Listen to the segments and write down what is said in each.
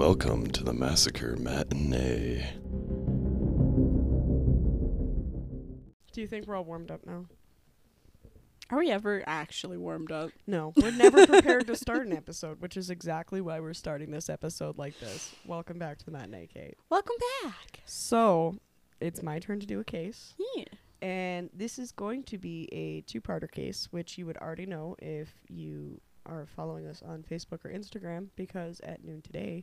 Welcome to the Massacre Matinee. Do you think we're all warmed up now? Are we ever actually warmed up? No, we're never prepared to start an episode, which is exactly why we're starting this episode like this. Welcome back to the matinee, Kate. Welcome back. So, it's my turn to do a case, Yeah. and this is going to be a two-parter case, which you would already know if you are following us on Facebook or Instagram, because at noon today,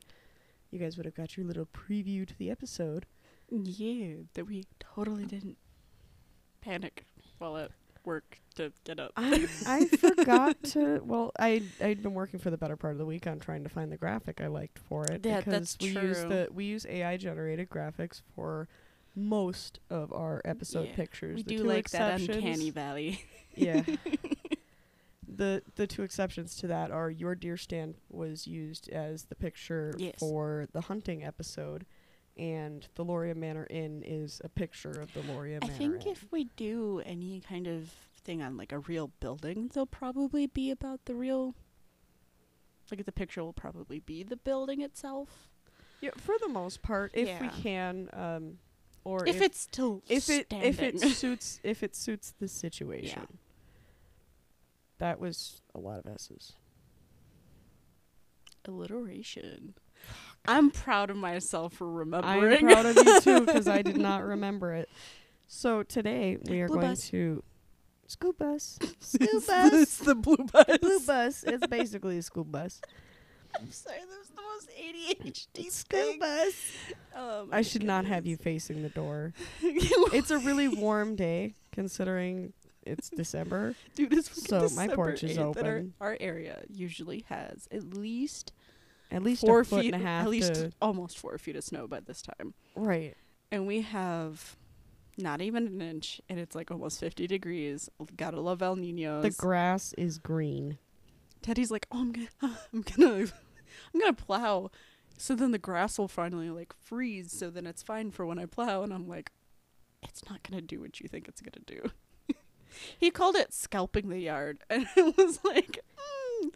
you guys would have got your little preview to the episode. Yeah, that we totally didn't panic while at work to get up. I I forgot to. Well, I I'd been working for the better part of the week on trying to find the graphic I liked for it. Yeah, because that's we use true. the we use AI generated graphics for most of our episode Yeah, pictures. we The do like that uncanny valley. Yeah. the the two exceptions to that are your deer stand was used as the picture Yes. for the hunting episode. And the Loria Manor Inn is a picture of the Loria I Manor I think Inn. if we do any kind of thing on like a real building, they'll probably be about the real. Like the picture will probably be the building itself. yeah, for the most part, if we can, um, or If, it's still if it if it suits if it suits the situation. That was a lot of S's. alliteration. I'm proud of myself for remembering. I'm proud of you too because I did not remember it. So today we are Blue going bus. to school bus. School it's, bus. it's the blue bus. blue bus. It's basically a school bus. I'm sorry, that was the most ADHD School bus. Oh I should not have you facing the door. It's a really warm day considering it's December. Dude, it's So fucking my December porch is 8th, and our- open. Our, area usually has at least At least four a foot feet, and a half. at least almost four feet of snow by this time, right. and we have not even an inch, and it's like almost 50 degrees. Gotta love El Ninos. The grass is green. Teddy's like, "Oh, I'm gonna, I'm gonna, I'm gonna plow." So then the grass will finally like freeze. So then it's fine for when I plow, and I'm like, "It's not gonna do what you think it's gonna do." He called it scalping the yard, and it was like, mm.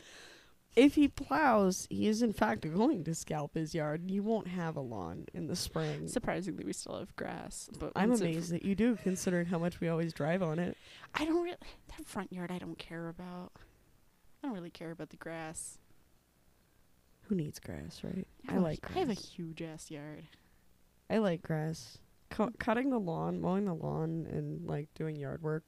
If he plows, he is in fact going to scalp his yard. You won't have a lawn in the spring. surprisingly, we still have grass. But I'm amazed that you do, considering how much we always drive on it. I don't really that front yard. I don't care about. I don't really care about the grass. Who needs grass, right? I, a like grass. I have a huge ass yard. I like grass. Cu- cutting the lawn, mowing the lawn, and like doing yard work.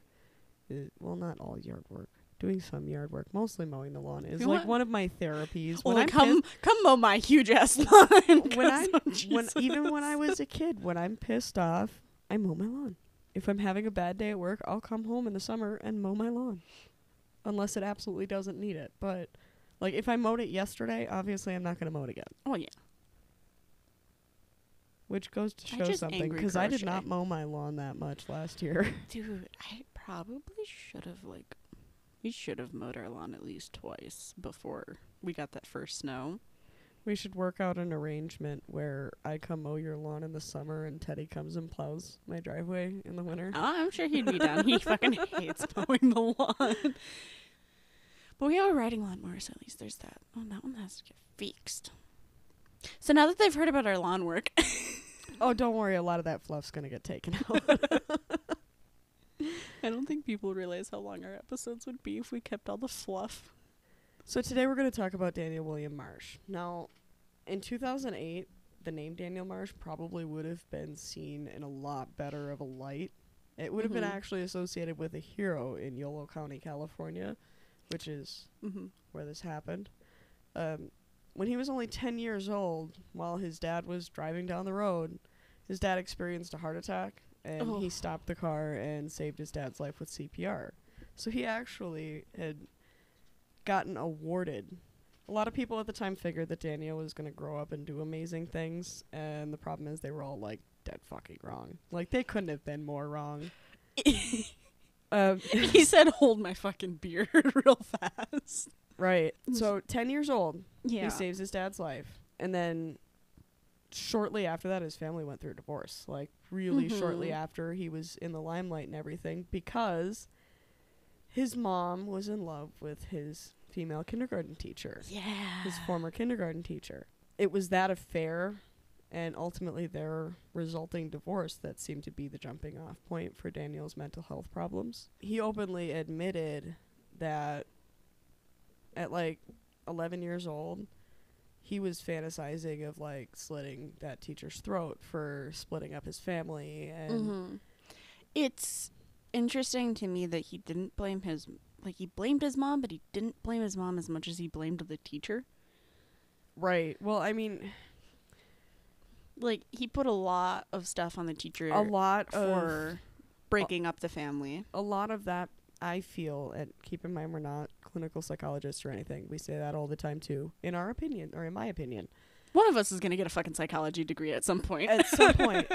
Is, well, not all yard work. Doing some yard work, mostly mowing the lawn, is You like one of my therapies. Well, when I'm come come mow my huge ass lawn. when I when even when I was a kid, when I'm pissed off, I mow my lawn. If I'm having a bad day at work, I'll come home in the summer and mow my lawn. Unless it absolutely doesn't need it. But like if I mowed it yesterday, obviously I'm not going to mow it again. oh yeah, Which goes to show something because I did not mow my lawn that much last year. dude, I probably should have like, we should have mowed our lawn at least twice before we got that first snow. we should work out an arrangement where I come mow your lawn in the summer and Teddy comes and plows my driveway in the winter. Oh, I'm sure he'd be down. He fucking hates mowing the lawn. But we have a riding lawnmower, so at least there's that. Oh, that one has to get fixed. So now that they've heard about our lawn work, Oh, don't worry, a lot of that fluff's going to get taken out. I don't think people realize how long our episodes would be if we kept all the fluff. So today we're going to talk about Daniel William Marsh. Now, in 2008, the name Daniel Marsh probably would have been seen in a lot better of a light. It would have been Mhm. actually associated with a hero in Yolo County, California, which is Mm-hmm. where this happened. Um, when he was only 10 years old, while his dad was driving down the road, his dad experienced a heart attack and he Oh. stopped the car and saved his dad's life with CPR. So he actually had gotten awarded. A lot of people at the time figured that Daniel was going to grow up and do amazing things, and the problem is they were all like dead fucking wrong. Like they couldn't have been more wrong. Um, he said, "Hold my fucking beard real fast." right. So 10 years old, Yeah. He saves his dad's life. And then shortly after that, his family went through a divorce. Like, really shortly Mhm. after he was in the limelight and everything, because his mom was in love with his female kindergarten teacher, yeah. his former kindergarten teacher. it was that affair and ultimately their resulting divorce that seemed to be the jumping off point for Daniel's mental health problems. He openly admitted that at like 11 years old, he was fantasizing of like slitting that teacher's throat for splitting up his family and Mm-hmm. It's interesting to me that he didn't blame his like he blamed his mom, but he didn't blame his mom as much as he blamed the teacher. right. Well, I mean, Like he put a lot of stuff on the teacher a lot of for breaking up the family. a lot of that I feel, and keep in mind we're not clinical psychologists or anything. We say that all the time too, in our opinion, or in my opinion. One of us is gonna get a fucking psychology degree at some point. At some point.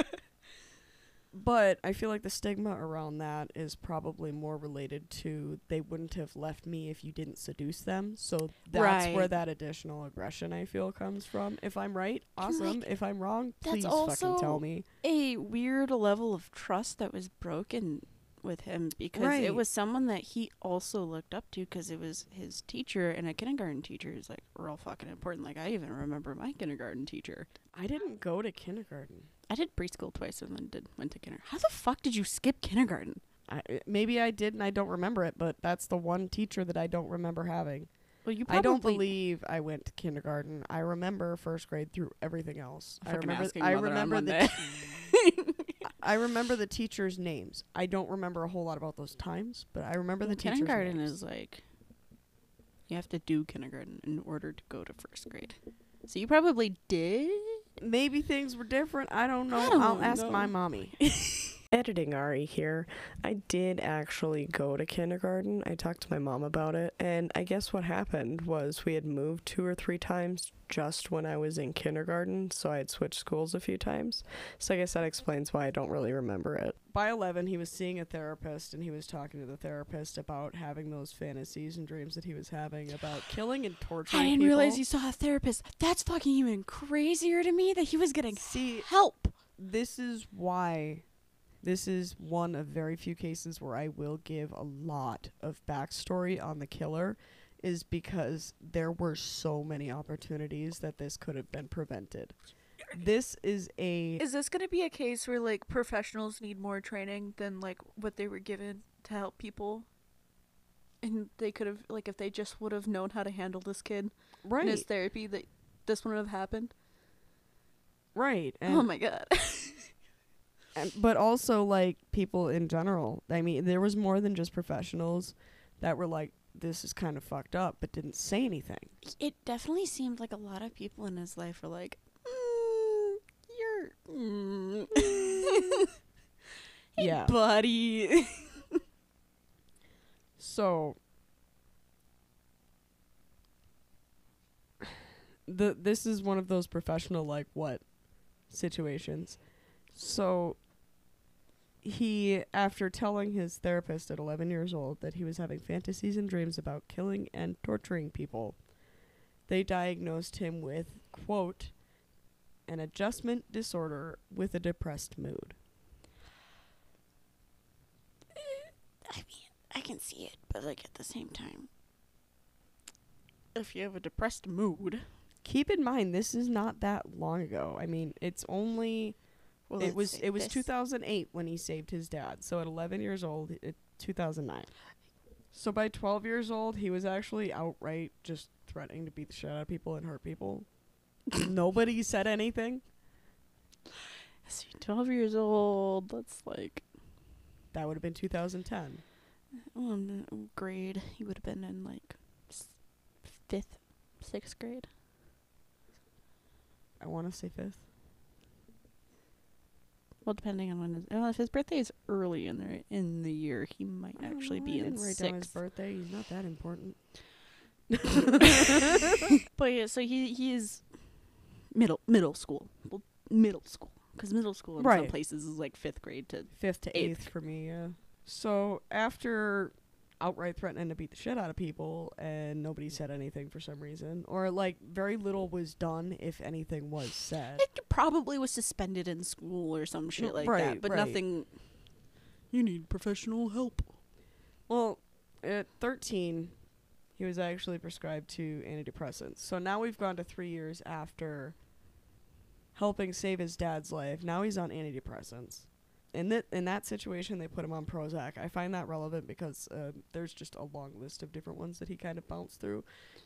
But I feel like the stigma around that is probably more related to they wouldn't have left me if you didn't seduce them. So that's where that additional aggression I feel comes from. If I'm right, awesome. like, if I'm wrong, please fucking tell me. a weird level of trust that was broken with him because Right. it was someone that he also looked up to because it was his teacher and a kindergarten teacher is like real fucking important. Like I even remember my kindergarten teacher. I didn't go to kindergarten. I did preschool twice and then did went to kindergarten. How the fuck did you skip kindergarten? I, eh, maybe I did and I don't remember it, but that's the one teacher that I don't remember having. Well, you I don't believe I went to kindergarten. I remember first grade through everything else. I remember. I remember the. I remember the teachers' names. I don't remember a whole lot about those times, but I remember Well, the teachers' kindergarten names. is like you have to do kindergarten in order to go to first grade. So you probably did. Maybe things were different. I don't know. I don't I'll ask my mommy. Editing Ari here. I did actually go to kindergarten. I talked to my mom about it, and I guess what happened was we had moved two or three times just when I was in kindergarten, so I had switched schools a few times. So I guess that explains why I don't really remember it. By 11, he was seeing a therapist, and he was talking to the therapist about having those fantasies and dreams that he was having about killing and torturing I didn't people. realize you saw a therapist. That's fucking even crazier to me that he was getting See, help. this is why this is one of very few cases where I will give a lot of backstory on the killer is because there were so many opportunities that this could have been prevented. This is a Is this going to be a case where like professionals need more training than like what they were given to help people? And they could have like if they just would have known how to handle this kid right, in his therapy that this wouldn't have happened. right, oh my god. but also like people in general. I mean, there was more than just professionals that were like, "This is kind of fucked up," but didn't say anything. It definitely seemed like a lot of people in his life were like, mm, "You're, mm. Hey, Yeah. buddy." So the this is one of those professional like what situations. So he after telling his therapist at 11 years old that he was having fantasies and dreams about killing and torturing people, they diagnosed him with quote an adjustment disorder with a depressed mood. I mean, I can see it, but like at the same time, if you have a depressed mood, Keep in mind this is not that long ago. I mean, it's only well, it was it was this- 2008 when he saved his dad. So at 11 years old, it 2009. So by 12 years old, he was actually outright just threatening to beat the shit out of people and hurt people. Nobody said anything. So 12 years old. That's like That would have been 2010. well, in grade. He would have been in like fifth, sixth grade. I want to say fifth. Well, depending on when his well, if his birthday is early in the in the year, he might I actually know, be I in write his sixth. birthday. He's not that important. But yeah, so he he is middle middle school, well, middle school, because middle school in some places is like fifth grade to Fifth to Eighth. eighth for me. Yeah. So after outright threatening to beat the shit out of people and nobody said anything for some reason or like very little was done if anything was said It probably was suspended in school or some shit mm, like right, that, but right. nothing. You need professional help. well at 13 he was actually prescribed to antidepressants. So now we've gone to three years after helping save his dad's life. Now he's on antidepressants. In that in that situation, they put him on Prozac. I find that relevant because uh, there's just a long list of different ones that he kind of bounced through,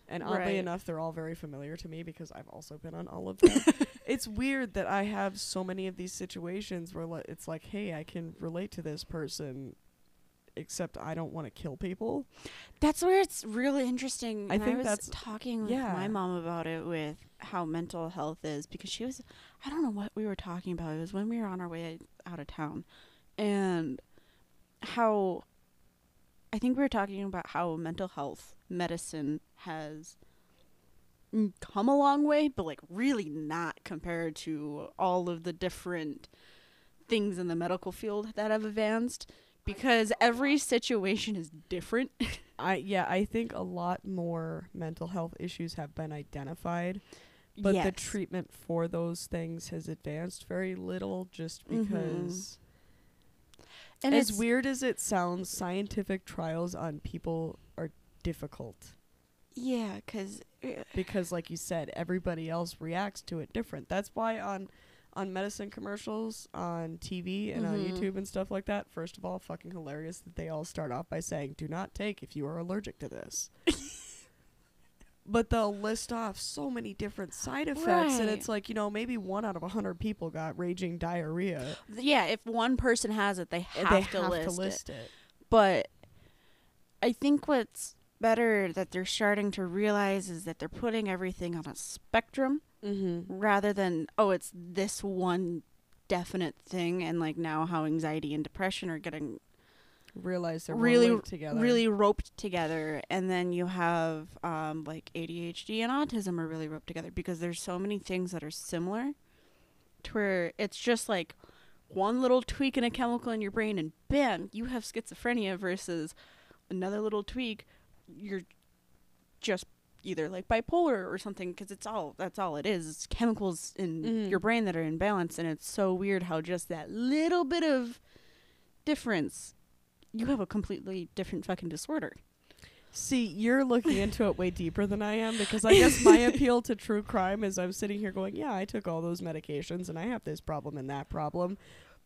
and oddly Right. enough, they're all very familiar to me because I've also been on all of them. it's weird that I have so many of these situations where li- it's like, hey, I can relate to this person, except I don't want to kill people. That's where it's really interesting. I and think was that's- talking with yeah. my mom about it with how mental health is because she was I don't know what we were talking about. It was when we were on our way out of town and how I think we were talking about how mental health medicine has come a long way, but like really not compared to all of the different things in the medical field that have advanced because every situation is different. I yeah, I think a lot more mental health issues have been identified, but the treatment for those things has advanced very little just Mhm. because and as weird as it sounds, scientific trials on people are difficult Yeah, because because like you said, everybody else reacts to it different. That's why on on medicine commercials on TV and on Mhm. YouTube and stuff like that, first of all, fucking hilarious that they all start off by saying, "Do not take if you are allergic to this." but they'll list off so many different side effects, and it's like you know maybe one out of a hundred people got raging diarrhea. yeah, if one person has it, they have, they to, have list to it. list it. But I think what's better that they're starting to realize is that they're putting everything on a spectrum Mm-hmm. rather than oh, it's this one definite thing, and like now how anxiety and depression are getting Realize they're Really- really together. really roped together and then you have um, like adhd and autism are really roped together because there's so many things that are similar to where it's just like one little tweak in a chemical in your brain and bam you have schizophrenia versus another little tweak you're just either like bipolar or something because it's all that's all it is it's chemicals in Mhm. your brain that are in balance and it's so weird how just that little bit of difference you have a completely different fucking disorder See, you're looking into it way deeper than I am because I guess my appeal to true crime is I'm sitting here going, yeah, I took all those medications and I have this problem and that problem.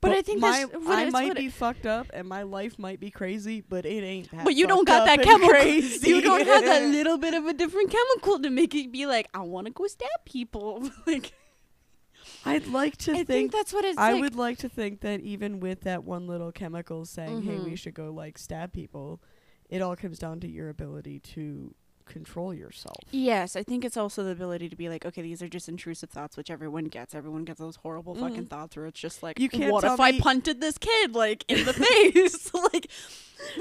But I think my, I might be fucked up and my life might be crazy, but it ain't but you don't got that chemical Crazy. you don't have that little bit of a different chemical to make it be like i want to go stab people like I'd like to i think, think that's what it's I like. would like to think that even with that one little chemical saying, "Hey, we Mhm. should go like stab people," it all comes down to your ability to control yourself. Yes, I think it's also the ability to be like, okay, these are just intrusive thoughts, which everyone gets. Everyone gets those horrible fucking Mhm. thoughts where it's just like, You can't what if I punted this kid like in the face? like,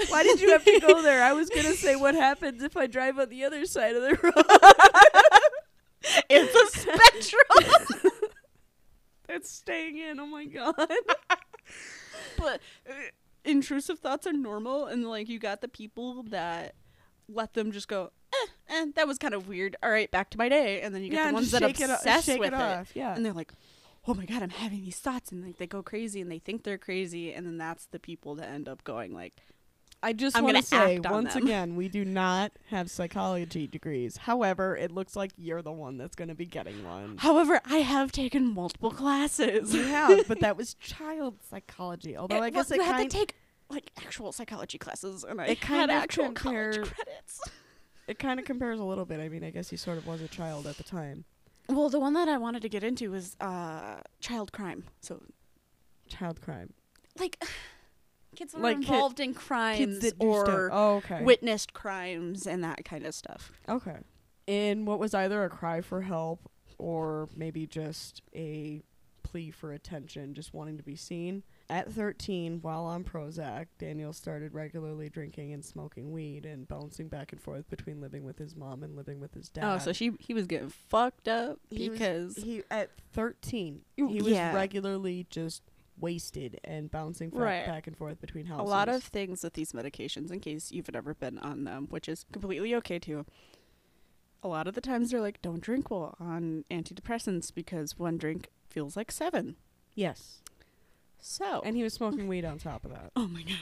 Why did you have to go there? I was gonna say what happens if I drive on the other side of the road. it's a spectrum. That's staying in. Oh my god. but uh, intrusive thoughts are normal, and like you got the people that let them just go, eh, eh that was kind of weird. All right, back to my day, and then you get yeah, the ones that shake it, with it it. Yeah. and they're like oh my god i'm having these thoughts and like they go crazy and they think they're crazy and then that's the people that end up going like I just want to say on once them. again, we do not have psychology degrees. However, it looks like you're the one that's going to be getting one. however i have taken multiple classes you have, but that was child psychology. Although I guess it you had kind to take like actual psychology classes and i It had kind of actual compare- college credits it kind of compares a little bit. I mean, I guess he sort of was a child at the time. well the one that i wanted to get into was uh child crime so Child crime. like kids that Like kid- involved in crimes or Oh, okay. witnessed crimes and that kind of stuff Okay. In what was either a cry for help or maybe just a plea for attention, just wanting to be seen. At 13, while on Prozac, Daniel started regularly drinking and smoking weed and bouncing back and forth between living with his mom and living with his dad. oh so she he was getting fucked up He was- because he at 13, he was yeah. regularly just wasted and bouncing Right. back and forth between houses. a lot of things with these medications in case you've never been on them which is completely okay too a lot of the times they're like don't drink while on antidepressants because one drink feels like seven yes. So, And he was smoking weed on top of that. oh my god,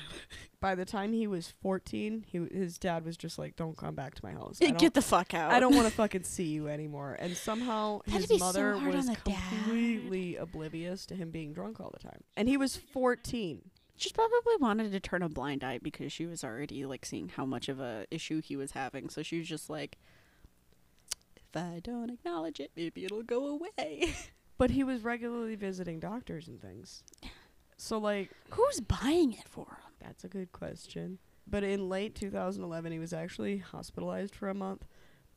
By the time he was 14, he w- his dad was just like, "Don't come back to my house. I don't, get the fuck out. I don't want to fucking see you anymore." And somehow That'd his be so mother hard was on the dad. completely oblivious to him being drunk all the time. And he was 14. She probably wanted to turn a blind eye because she was already like seeing how much of a issue he was having. So she was just like, if I don't acknowledge it, maybe it'll go away. But he was regularly visiting doctors and things. So like Who's buying it for him? That's a good question. But in late 2011, he was actually hospitalized for a month,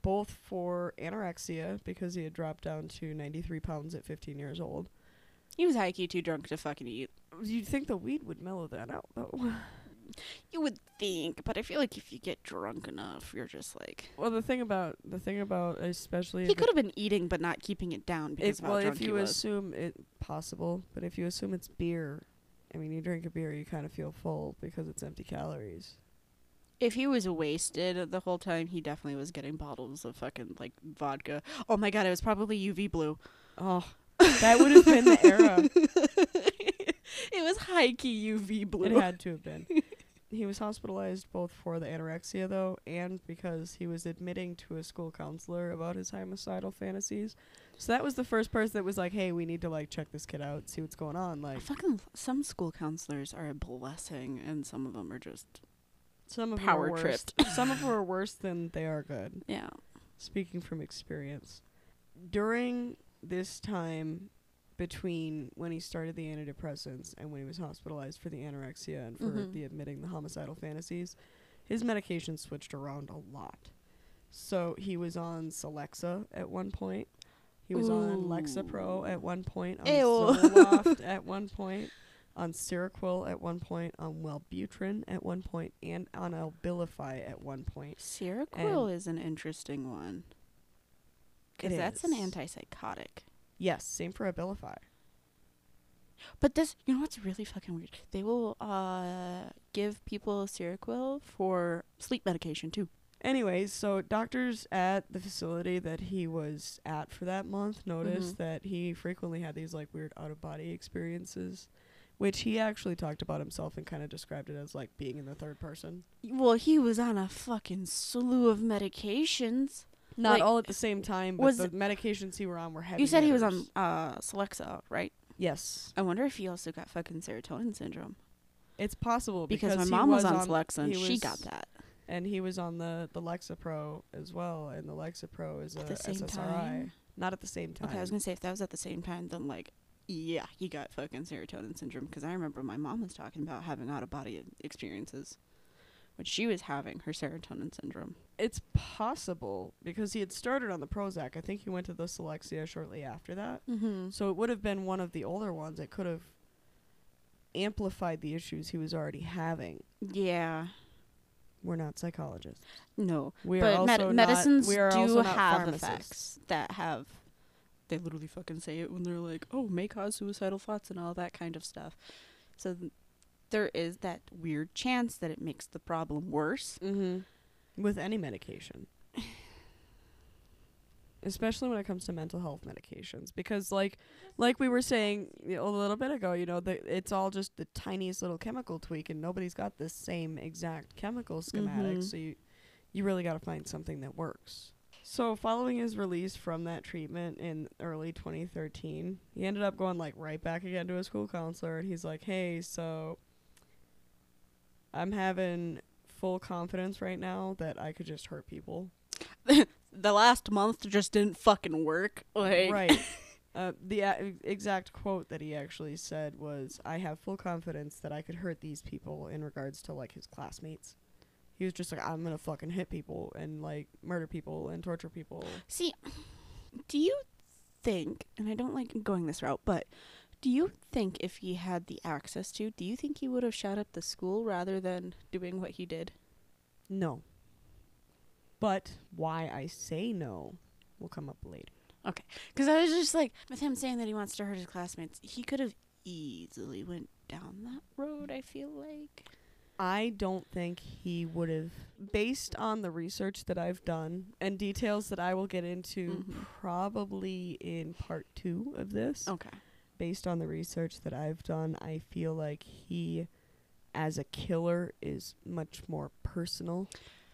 both for anorexia because he had dropped down to 93 pounds at 15 years old. He was high key too drunk to fucking eat. You'd think the weed would mellow that out, though. You would think, but I feel like if you get drunk enough, you're just like. well, the thing about the thing about especially He could have been eating but not keeping it down because how well, if you assume it possible, but if you assume it's beer, I mean, you drink a beer, you kind of feel full because it's empty calories. If he was wasted the whole time, he definitely was getting bottles of fucking like vodka. Oh my god, it was probably UV blue. Oh, that would have been the era. it was high key UV blue. It had to have been. He was hospitalized both for the anorexia, though, and because he was admitting to a school counselor about his homicidal fantasies. So that was the first person that was like, "Hey, we need to like check this kid out, see what's going on." Like fucking some school counselors are a blessing, and some of them are just some of Power worse. some of them are worse than they are good. yeah. Speaking from experience, during this time between when he started the antidepressants and when he was hospitalized for the anorexia and for Mhm. the admitting the homicidal fantasies, his medication switched around a lot. So he was on Celexa at one point. He was on Lexapro at one point, on Ew. Zoloft at one point, on Seroquel at one point, on Wellbutrin at one point, and on Abilify at one point. Seroquel is an interesting one because that's an antipsychotic. Yes, same for Abilify. But this, you know what's really fucking weird? They will uh give people Seroquel for sleep medication too. Anyways, so doctors at the facility that he was at for that month noticed Mhm. that he frequently had these like weird out of body experiences, which he actually talked about himself and kind of described it as like being in the third person. Well, he was on a fucking slew of medications. Not Like, all at the same time, but was- the medications he were on were heavy. you said he was on uh Celexa, right? Yes, I wonder if he also got fucking serotonin syndrome it's possible because, because, my mom was, was on Celexa and she got that. And he was on the the Lexapro as well, and the Lexapro is At a the same SSRI. time? Not at the same time. Okay, I was gonna say if that was at the same time, then like, yeah, he got fucking serotonin syndrome because I remember my mom was talking about having out of body experiences when she was having her serotonin syndrome. It's possible because he had started on the Prozac. I think he went to the Celexa shortly after that. Mm-hmm. So it would have been one of the older ones. It could have amplified the issues he was already having. Yeah, We're not psychologists. no, We are but also med- not, medicines we are do have effects that have. They literally fucking say it when they're like, "Oh, may cause suicidal thoughts and all that kind of stuff." So th- there is that weird chance that it makes the problem worse. Mm-hmm. With any medication. Especially when it comes to mental health medications, because like, like we were saying you know, a little bit ago, you know, the, it's all just the tiniest little chemical tweak, and nobody's got the same exact chemical schematic. Mhm. So you, you really got to find something that works. So following his release from that treatment in early 2013, he ended up going like right back again to his school counselor, and he's like, "Hey, so I'm having full confidence right now that I could just hurt people." The last month just didn't fucking work. Like, right. Uh, the a- exact quote that he actually said was, "I have full confidence that I could hurt these people." In regards to like his classmates, he was just like, "I'm gonna fucking hit people and like murder people and torture people." See, do you think, and I don't like going this route, but do you think if he had the access to, do you think he would have shot up the school rather than doing what he did? No. But why I say no will come up later. Okay. Because I was just like, with him saying that he wants to hurt his classmates, he could have easily went down that road. I feel like. I don't think he would have, based on the research that I've done and details that I will get into Mhm. probably in part two of this. Okay. based on the research that I've done, I feel like he, as a killer, is much more personal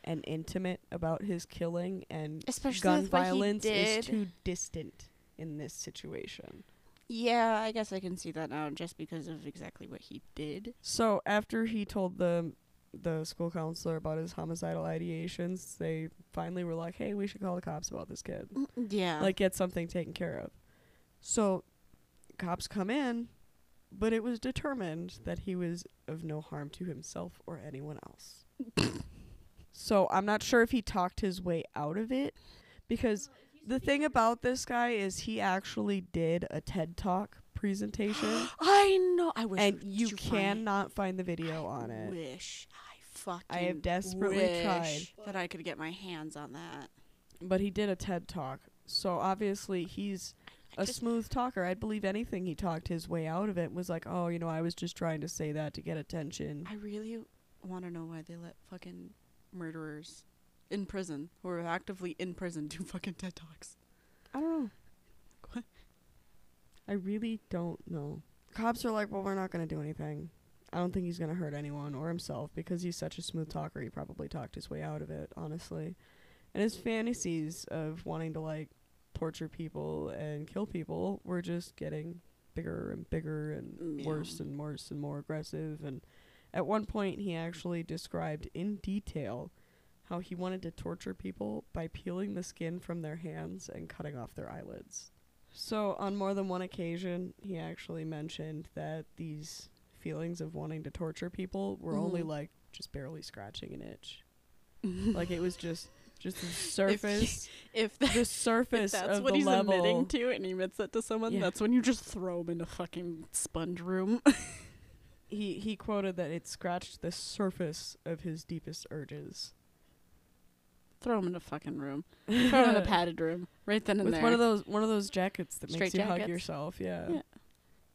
and intimate about his killing, and Especially gun with what he violence is too distant in this situation. Yeah, I guess I can see that now just because of exactly what he did. So after he told the the school counselor about his homicidal ideations, they finally were like, "Hey, we should call the cops about this kid." Mm, yeah. like get something taken care of. So cops come in, but it was determined that he was of no harm to himself or anyone else. so I'm not sure if he talked his way out of it because the thing about this guy is he actually did a TED Talk presentation I know. I wish and you find it? cannot find the video on it. Wish I fucking. I have desperately wish tried. that I could get my hands on that. But he did a TED Talk. So obviously he's I a smooth talker. I'd believe anything he talked his way out of it was like, oh, you know, I was just trying to say that to get attention. I really want to know why they let fucking murderers in prison who are actively in prison do fucking TED talks. I don't know. What? I really don't know. Cops are like, well, we're not going to do anything. I don't think he's going to hurt anyone or himself because he's such a smooth talker. He probably talked his way out of it, honestly. And his fantasies of wanting to, like, torture people and kill people were just getting bigger and bigger and mm, Yeah. worse and worse and more aggressive. And at one point, he actually described in detail how he wanted to torture people by peeling the skin from their hands and cutting off their eyelids. So, on more than one occasion, he actually mentioned that these feelings of wanting to torture people were only Mhm. like just barely scratching an itch. like it was just just the surface, if, that, the if surface that's of what the he's level. admitting to and he admits that to someone, Yeah. that's when you just throw him in a fucking sponge room. He he quoted that it scratched the surface of his deepest urges. throw him in a fucking room. Throw him in a padded room. Right then and with there. one of those one of those jackets that makes Straight you hug yourself. Yeah. Yeah.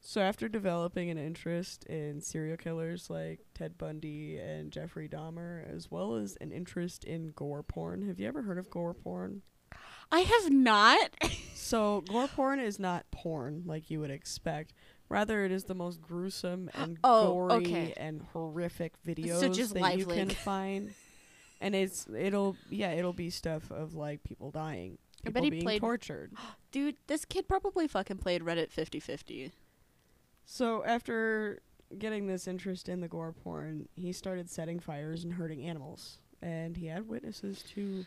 So after developing an interest in serial killers like Ted Bundy and Jeffrey Dahmer, as well as an interest in gore porn, have you ever heard of gore porn? I have not. So gore porn is not porn like you would expect. Rather, it is the most gruesome and Oh, gory okay. and horrific videos just that live you can find. And it's it'll yeah it'll be stuff of like people dying, I people bet he being played- tortured. Dude, this kid probably fucking played Reddit 50-50. So after getting this interest in the gore porn, he started setting fires and hurting animals, and he had witnesses to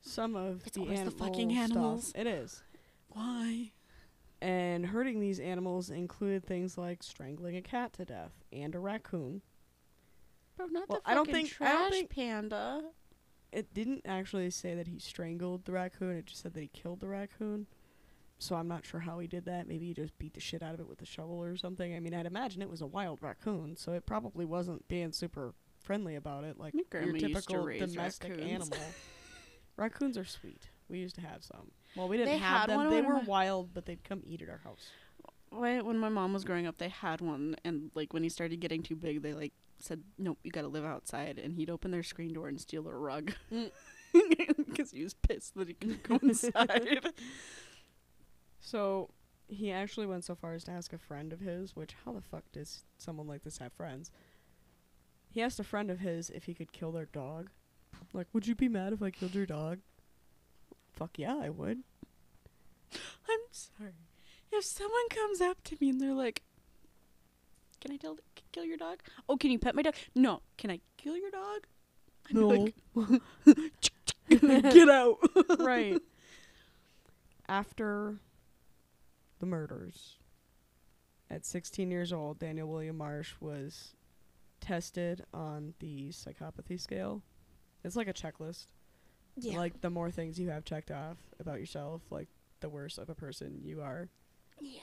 some of It's the always the animal fucking stuff. animals. It is, Why? And hurting these animals included things like strangling a cat to death and a raccoon. Bro, not Well, the I don't fucking think- I don't trash think- panda. It didn't actually say that he strangled the raccoon; it just said that he killed the raccoon. So I'm not sure how he did that. Maybe he just beat the shit out of it with a shovel or something. I mean, I'd imagine it was a wild raccoon, so it probably wasn't being super friendly about it, like your grandma used to typical domestic raccoons. animal. Raccoons are sweet. We used to have some. Well, we didn't They have had them. one They when were my- wild, but they'd come eat at our house. When when my mom was growing up, they had one, and like when he started getting too big, they like said, "Nope, you gotta live outside." And he'd open their screen door and steal their rug Mm. because he was pissed that he couldn't go inside. So he actually went so far as to ask a friend of his, which how the fuck does someone like this have friends? He asked a friend of his if he could kill their dog. Like, would you be mad if I killed your dog? Fuck yeah, I would. I'm sorry. If someone comes up to me and they're like, "Can I tell kill your dog?" Oh, can you pet my dog? No. Can I kill your dog? I'd No. like, Get out. right. After the murders, at 16 years old, Daniel William Marsh was tested on the psychopathy scale. It's like a checklist. Yeah. Like the more things you have checked off about yourself, like the worse of a person you are. yeah.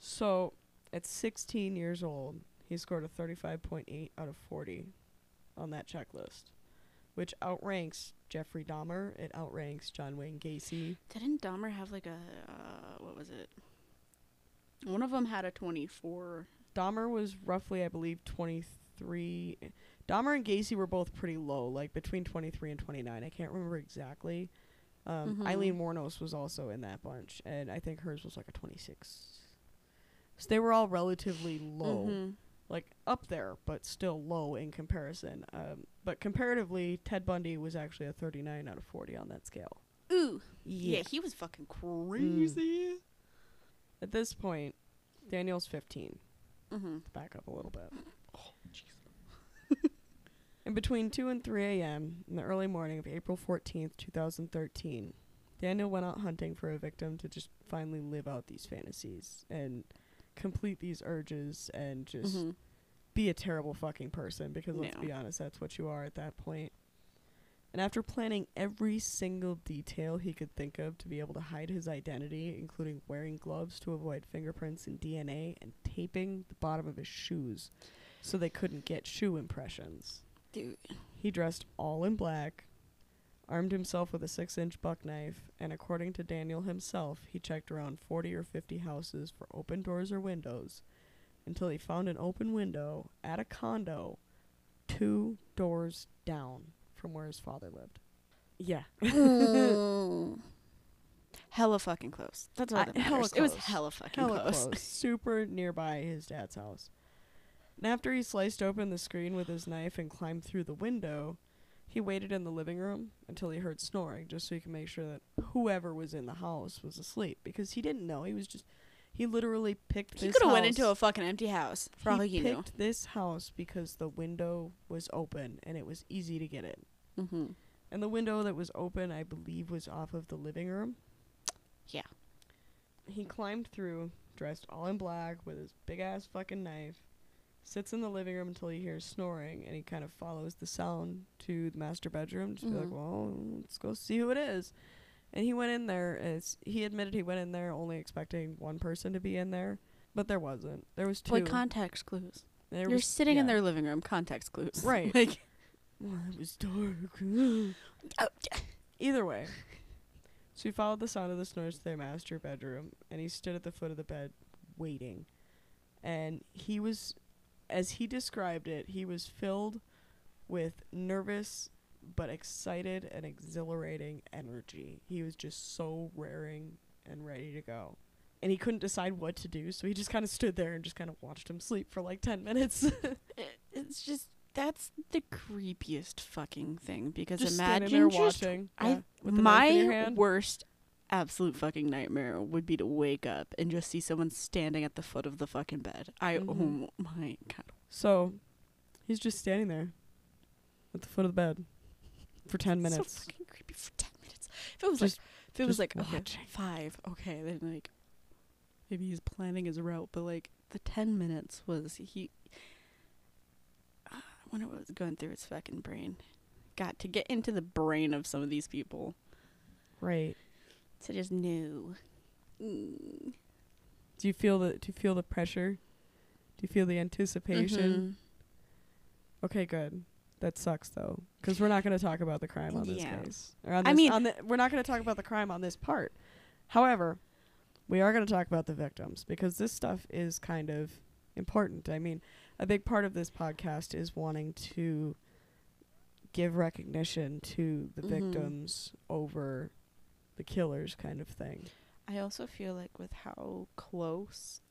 So, at 16 years old, he scored a 35.8 out of 40 on that checklist, which outranks Jeffrey Dahmer. It outranks John Wayne Gacy. Didn't Dahmer have like a uh, what was it? One of them had a 24. Dahmer was roughly, I believe, 23. Dahmer and Gacy were both pretty low, like between 23 and 29. I can't remember exactly. Um, Mhm. Eileen Wuornos was also in that bunch, and I think hers was like a 26. So they were all relatively low, Mhm. like up there, but still low in comparison. Um, but comparatively, Ted Bundy was actually a 39 out of 40 on that scale. Ooh. Yeah. he was fucking crazy. At this point, Daniel's 15. Mm-hmm. Back up a little bit. In between 2 and 3 a.m. in the early morning of April 14th, 2013, Daniel went out hunting for a victim to just finally live out these fantasies and complete these urges and just Mm-hmm. be a terrible fucking person because let's Yeah. be honest, that's what you are at that point. And after planning every single detail he could think of to be able to hide his identity, including wearing gloves to avoid fingerprints and DNA and taping the bottom of his shoes so they couldn't get shoe impressions, Dude. he dressed all in black, armed himself with a six inch buck knife, and according to Daniel himself, he checked around 40 or 50 houses for open doors or windows until he found an open window at a condo two doors down from where his father lived. Yeah. hella fucking close. That's all I- that matters. It was hella fucking Hella close. close. Super nearby his dad's house. And after he sliced open the screen with his knife and climbed through the window, he waited in the living room until he heard snoring, just so he could make sure that whoever was in the house was asleep. Because he didn't know. He was just he literally picked He could have went into a fucking empty house for all he you picked knew. this house because the window was open and it was easy to get in. Mm-hmm. And the window that was open, I believe, was off of the living room. Yeah. He climbed through, dressed all in black with his big ass fucking knife, sits in the living room until he hears snoring, and he kind of follows the sound to the master bedroom. Just be like, Mhm. well, let's go see who it is. And he went in there. As he admitted, he went in there only expecting one person to be in there, but there wasn't. There was two. Like context clues. There You're sitting in their living room. Context clues. Right. like. Well, it was dark. Oh, Either way. So he followed the sound of the snores to their master bedroom, and he stood at the foot of the bed, waiting. And he was, as he described it, he was filled with nervous but excited and exhilarating energy. He was just so raring and ready to go. And he couldn't decide what to do, so he just kind of stood there and just kind of watched him sleep for like 10 minutes. it's just that's the creepiest fucking thing because just imagine there just watching. I yeah, with the knife in your my worst absolute fucking nightmare would be to wake up and just see someone standing at the foot of the fucking bed. I Mhm. oh my god. So he's just standing there at the foot of the bed for 10 So minutes. fucking creepy for 10 minutes. If it was Just- like if it was like okay. 5, okay, then like maybe he's planning his route, but like the 10 minutes was he I wonder what was going through his fucking brain. Got to get into the brain of some of these people. right. To just know. Mm. Do you feel the do you feel the pressure? Do you feel the anticipation? Mhm. Okay, good. That sucks though, because we're not going to talk about the crime on this Yeah. case. Or on I mean- on the, we're not going to talk about the crime on this part. However, we are going to talk about the victims because this stuff is kind of important. I mean, a big part of this podcast is wanting to give recognition to the Mhm. victims over the killers, kind of thing. I also feel like with how close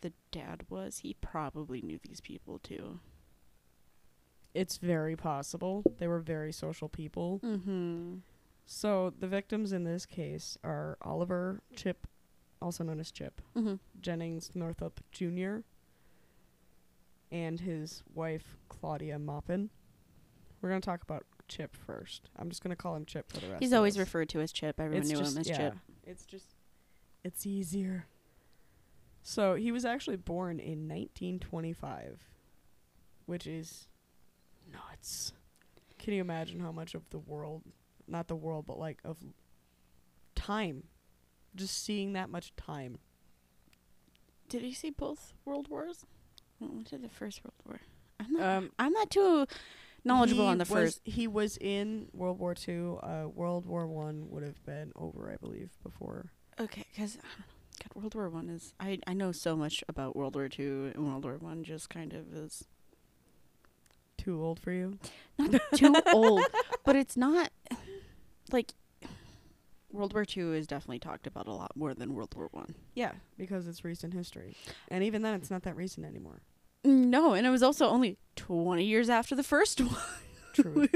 the dad was, he probably knew these people too. It's very possible. They were very social people. Mm-hmm. So the victims in this case are Oliver Chip, also known as Chip, Mm-hmm. Jennings Northup Jr., and his wife Claudia Maupin. We're gonna talk about Chip first. I'm just gonna call him Chip for the rest. He's of always this. referred to as Chip. Everyone It's knew just, him as yeah, Chip. It's just, it's easier. So he was actually born in 1925, which is nuts. Can you imagine how much of the world, not the world, but like of time, just seeing that much time? Did he see both World Wars? When did the First World War? I'm not. Um, I'm not too knowledgeable he on the first. He was in World War Two. Uh, World War One would have been over, I believe, before. Okay, because God, World War One is. I I know so much about World War Two and World War One. Just kind of is Too old for you? not too old, but it's not like World War Two is definitely talked about a lot more than World War One. Yeah, because it's recent history, and even then, it's not that recent anymore. No, and it was also only twenty years after the first one. True.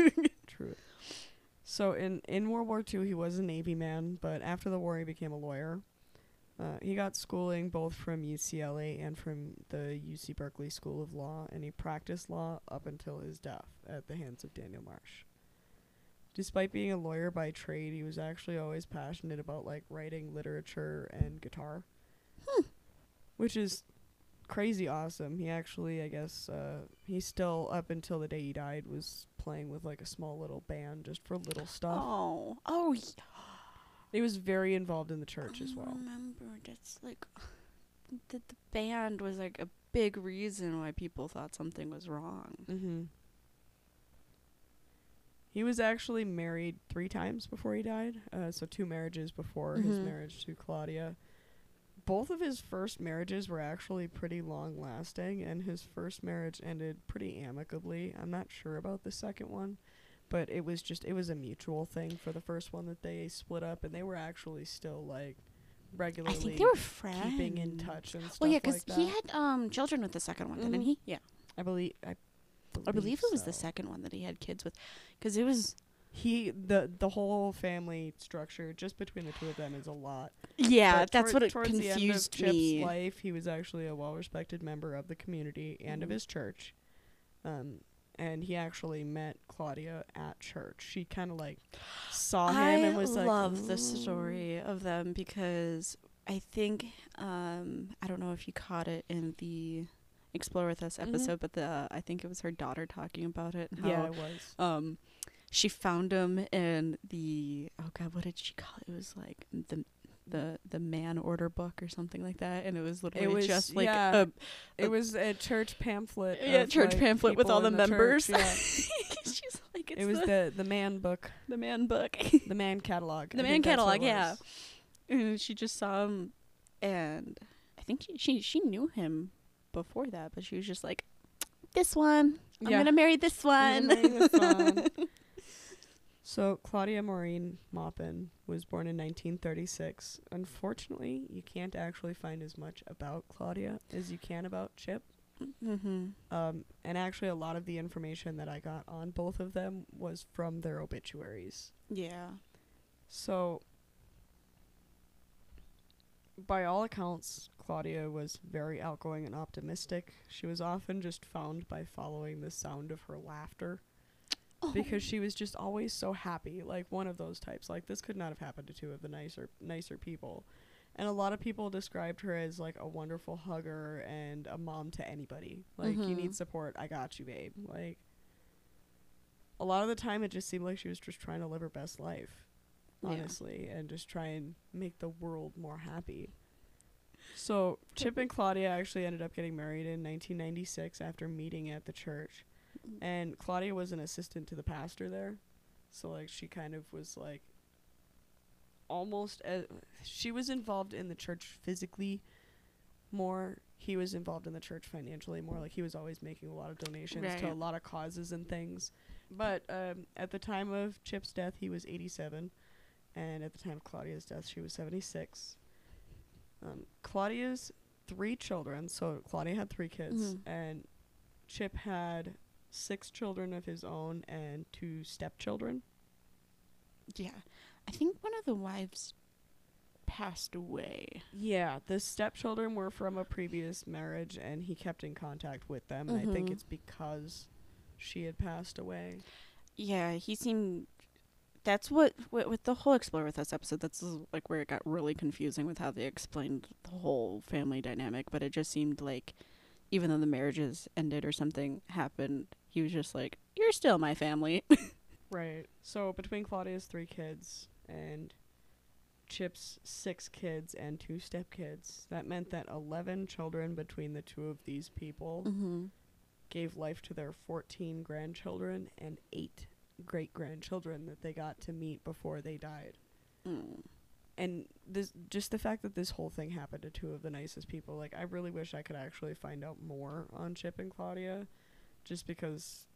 True. So in in World War II, he was a Navy man, but after the war, he became a lawyer. Uh, he got schooling both from UCLA and from the UC Berkeley School of Law, and he practiced law up until his death at the hands of Daniel Marsh. Despite being a lawyer by trade, he was actually always passionate about like writing literature and guitar, which is crazy awesome. He actually, I guess, uh, he still up until the day he died was playing with like a small little band just for little stuff. Oh, oh, yeah. He was very involved in the church as I well. remember that's like the the band was like a big reason why people thought something was wrong. Mm-hmm. He was actually married three times before he died. Uh, so two marriages before his Mhm. marriage to Claudia. Both of his first marriages were actually pretty long lasting, and his first marriage ended pretty amicably. I'm not sure about the second one, but it was just it was a mutual thing for the first one that they split up, and they were actually still like regularly I think they were friends. keeping in touch and stuff like that. Well, yeah, because because he had um children with the second one, didn't Mhm. he? Yeah, I believe I I believe it was the second one that he had kids with, because it was he the the whole family structure just between the two of them is a lot. Yeah. But that's toward- what it towards the end of confused Chip's me. life, he was actually a well-respected member of the community and of Mhm. his church, um, and he actually met Claudia at church. She kind of like saw him I and was like, "I love the story of them because I think um I don't know if you caught it in the Explore with Us Mhm. episode, but the I think it was her daughter talking about it. And how, Yeah, it was. um she found him in the oh god what did she call it it was like the the the man order book or something like that and it was literally was- just like yeah, a It was a church pamphlet. yeah church like, pamphlet with all the in members church, yeah. she's like it's it was the, the the man book, the man book the man catalog. The I man think that's what catalog, yeah. and she just saw him and i think she she, she knew him before that but she was just like this one i'm Yeah. gonna marry this I'm one gonna marry this one. So Claudia Maureen Maupin was born in 1936. Unfortunately, you can't actually find as much about Claudia as you can about Chip. mm-hmm. Um, and actually, a lot of the information that I got on both of them was from their obituaries. yeah So, by all accounts, Claudia was very outgoing and optimistic. She was often just found by following the sound of her laughter because she was just always so happy, like one of those types. Like this could not have happened to two of the nicer nicer people. And a lot of people described her as like a wonderful hugger and a mom to anybody. Like you Mhm. need support, I got you, babe. Like a lot of the time it just seemed like she was just trying to live her best life Yeah. honestly, and just try and make the world more happy. So Chip and Claudia actually ended up getting married in 1996 after meeting at the church, and Claudia was an assistant to the pastor there, so like she kind of was like almost as she was involved in the church physically more. He was involved in the church financially more. Like he was always making a lot of donations to a lot of causes and things. But um, at the time of Chip's death, he was 87 and at the time of Claudia's death, she was 76. Um, Claudia's three children, so Claudia had three kids, Mhm. and Chip had six children of his own and two stepchildren. yeah i think one of the wives passed away Yeah, the stepchildren were from a previous marriage, and he kept in contact with them, and I think Mhm. it's because she had passed away. yeah he seemed that's what with, with the whole explore with us episode that's like where it got really confusing with how they explained the whole family dynamic but it just seemed like even though the marriages ended or something happened he was just like you're still my family Right. So between Claudia's three kids and Chip's six kids and two stepkids, that meant that 11 children between the two of these people mm-hmm. gave life to their 14 grandchildren and eight great grandchildren that they got to meet before they died. mm. And this just the fact that this whole thing happened to two of the nicest people, like I really wish I could actually find out more on Chip and Claudia just because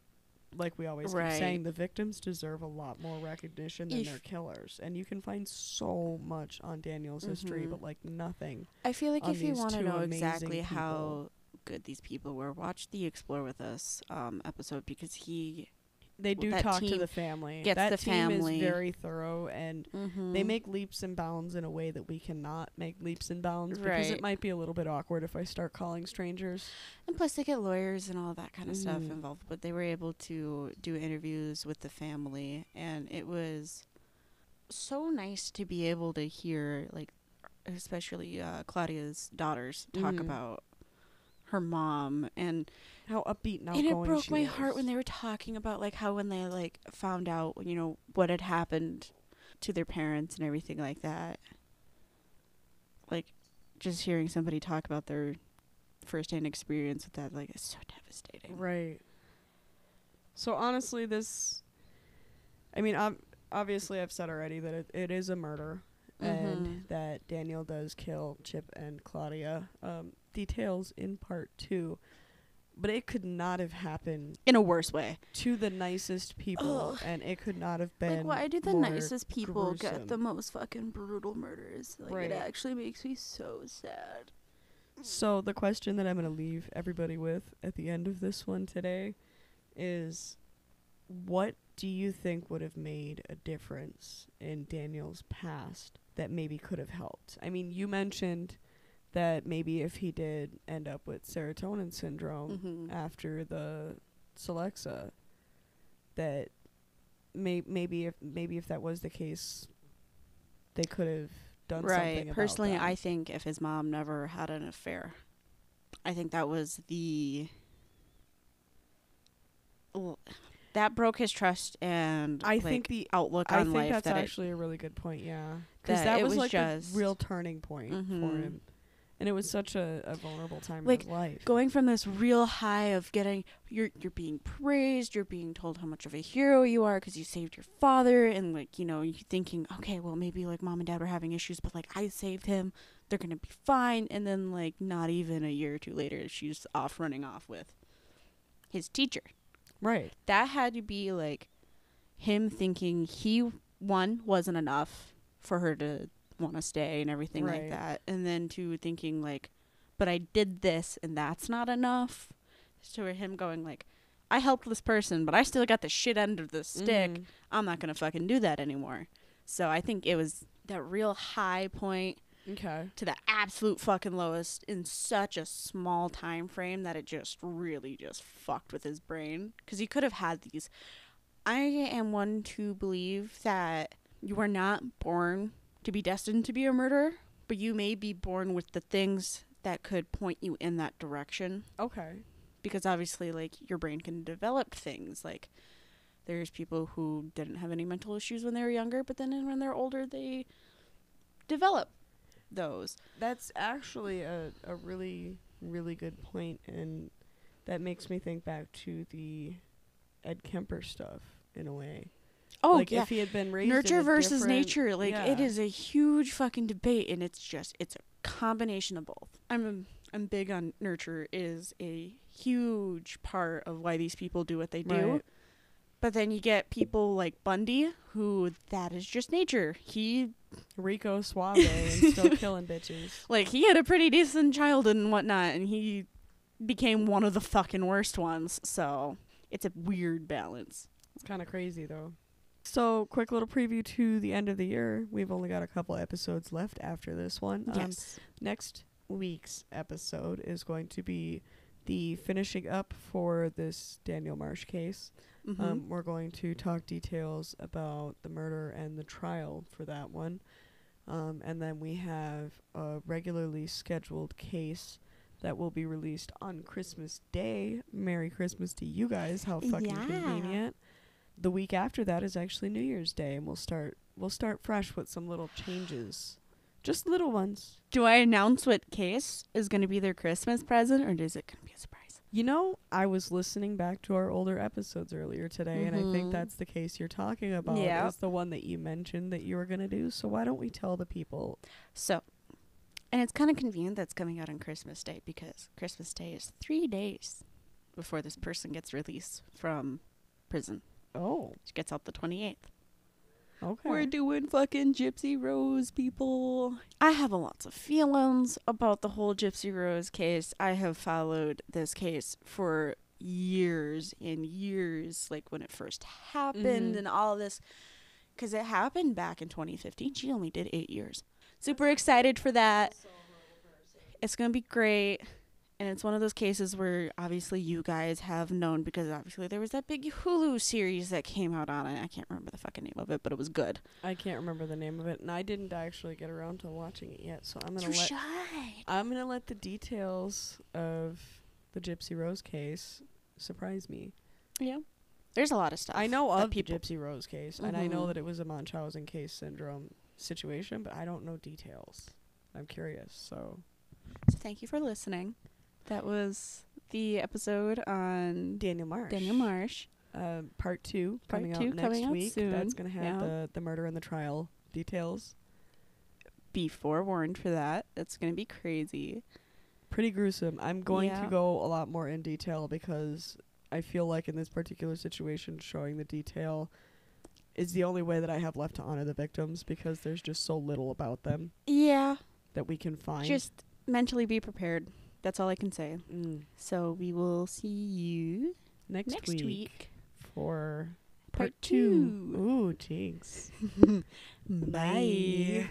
like we always Right. keep saying, the victims deserve a lot more recognition than their killers. And you can find so much on Daniel's history, Mhm. but like nothing. I feel like if you want to know exactly people. how good these people were, watch the Explore with Us um, episode because he They do talk to the family. gets that the team family. is very thorough and Mm-hmm. they make leaps and bounds in a way that we cannot make leaps and bounds because it might be a little bit awkward if I start calling strangers. And plus, they get lawyers and all that kind of stuff Mhm. involved. But they were able to do interviews with the family, and it was so nice to be able to hear, like, especially uh, Claudia's daughters talk Mhm. about her mom and How upbeat and and it broke my heart when they were talking about like how when they like found out you know what had happened to their parents and everything like that like just hearing somebody talk about their first-hand experience with that like it's so devastating Right. So honestly, this, I mean, ob- obviously, I've said already that it, it is a murder, and Mhm. that Daniel does kill Chip and Claudia. Um, details in part two, but it could not have happened in a worse way to the nicest people, Ugh. and it could not have been. like why do the nicest people gruesome. get the most fucking brutal murders like Right. it actually makes me so sad So the question that I'm going to leave everybody with at the end of this one today is what do you think would have made a difference in Daniel's past that maybe could have helped? I mean, you mentioned that maybe if he did end up with serotonin syndrome Mhm. after the Celexa that may- maybe if maybe if that was the case they could have done something right personally i think if his mom never had an affair i think that was the Well, that broke his trust and I like, think the outlook I on think life that's that it- actually a really good point. Yeah, because that that, was, was like just- a real turning point for Mhm. him, and it was such a, a vulnerable time Like, in his life. going from this real high of getting you're you're being praised, you're being told how much of a hero you are because you saved your father, and like you know you thinking, okay, well maybe like mom and dad were having issues, but like I saved him, they're gonna be fine, and then like not even a year or two later, she's off running off with his teacher. right. That had to be like him thinking he one wasn't enough for her to want to stay and everything Right. like that, and then to thinking like, but I did this and that's not enough. So him going like, I helped this person, but I still got the shit end of the stick. Mhm. I'm not gonna fucking do that anymore. So I think it was that real high point Okay. to the absolute fucking lowest in such a small time frame that it just really just fucked with his brain because he could have had these i am one to believe that you are not born to be destined to be a murderer but you may be born with the things that could point you in that direction Okay. because obviously like your brain can develop things like there's people who didn't have any mental issues when they were younger but then when they're older they develop those That's actually a, a really, really good point, and that makes me think back to the Ed Kemper stuff in a way. Oh like yeah, if he had been raised nurture versus nature. Like it yeah. is a huge fucking debate, and it's just it's a combination of both. I'm um, I'm big on nurture is a huge part of why these people do what they do. Right. But then you get people like Bundy, who that is just nature. He Rico Suave and still killing bitches. like he had a pretty decent childhood and whatnot, and he became one of the fucking worst ones. So it's a weird balance. It's kind of crazy though. So, quick little preview to the end of the year. We've only got a couple episodes left after this one. Um, yes. next week's episode is going to be the finishing up for this Daniel Marsh case. Mhm. Um, we're going to talk details about the murder and the trial for that one. Um, and then we have a regularly scheduled case that will be released on Christmas Day. Merry Christmas to you guys. How fucking Yeah. convenient. The week after that is actually New Year's Day and we'll start we'll start fresh with some little changes. Just little ones. Do I announce what case is going to be their Christmas present, or is it going to be a surprise? You know, I was listening back to our older episodes earlier today, and I think Mhm. that's the case you're talking about. Yeah. Is the one that you mentioned that you were gonna do. So why don't we tell the people? So, and it's kind of convenient that's coming out on Christmas Day because Christmas Day is three days before this person gets released from prison. Oh, She gets out the 28th. okay. We're doing fucking Gypsy Rose, people. I have a lots of feelings about the whole Gypsy Rose case. I have followed this case for years and years, like when it first happened Mhm. and all this, because it happened back in 2015. She only did eight years. Super excited for that. It's gonna be great. And it's one of those cases where obviously you guys have known because obviously there was that big Hulu series that came out on it. I can't remember the fucking name of it, but it was good. I can't remember the name of it, and I didn't actually get around to watching it yet. So I'm gonna let shy. I'm gonna let the details of the Gypsy Rose case surprise me. Yeah. There's a lot of stuff. I know of the Gypsy Rose case, and I know Mhm. that it was a Munchausen case syndrome situation, but I don't know details. I'm curious, so So thank you for listening. That was the episode on Daniel Marsh. Daniel Marsh. Uh, part two Part coming two out next coming out week. That's gonna have Yeah. the the murder and the trial details. Be forewarned for that. It's gonna be crazy. Pretty gruesome. I'm going Yeah. to go a lot more in detail because I feel like in this particular situation, showing the detail is the only way that I have left to honor the victims because there's just so little about them Yeah. that we can find. Just mentally be prepared. That's all I can say. Mm. So we will see you next, next week, week. for Part part two. two. Ooh, jinx. Bye.